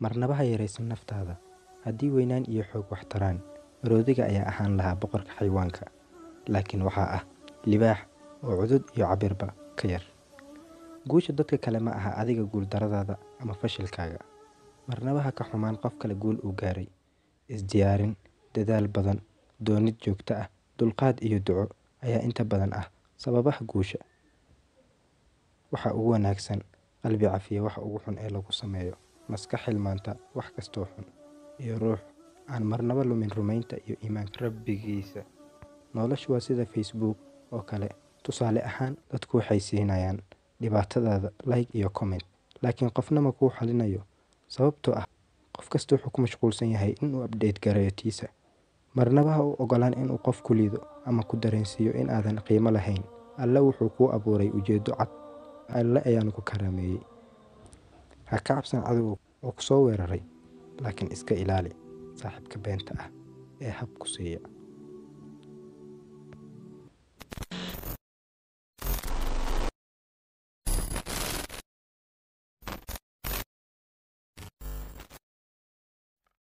marnaba ha yaraysan naftaada. Haddii weynaan iyo xoog wax taraan maroodiga ayaa ahaan lahaa boqorka xayawaanka. Laakiin waxaa ah libaax oo cudud iyo cabirba ka yar. Guusha dadka kale ma aha adiga guuldaradaada ama fashilkaaga. Marnaba ha ka xumaan qof kale guul uu gaaray. Isdiyaarin dadaal badan doonid joogto ah dulqaad iyo duco ayaa inta badan ah sababaha guusha. Waxa ugu wanaagsan qalbi cafiya waxa ugu xun ee lagu sameeyo maskax xilmaanta wax kastoo xun iyo ruux aan marnaba lumin rumaynta iyo iimaanka rabbigiisa. Noloshu waa sida facebook oo kale. Tusaale ahaan dadku waxay siinayaan dhibaatadaada like iyo comment laakiin qofna ma kuu xalinayo. Sababtoo ah qof kasta wuxuu ku mashquulsan yahay inuu update gareeyo tiisa marnaba ha u ogolaan inuu qof ku liido ama ku dareensiiyo in aadan qiimo lahayn. Alle wuxuu kuu abuuray ujeeddo cad. Alle ayaanu ku karaameeyey ha ka cabsan cadowga oo ku soo weeraray laakiin iska ilaali saaxiibka beenta ah ee hab ku siiya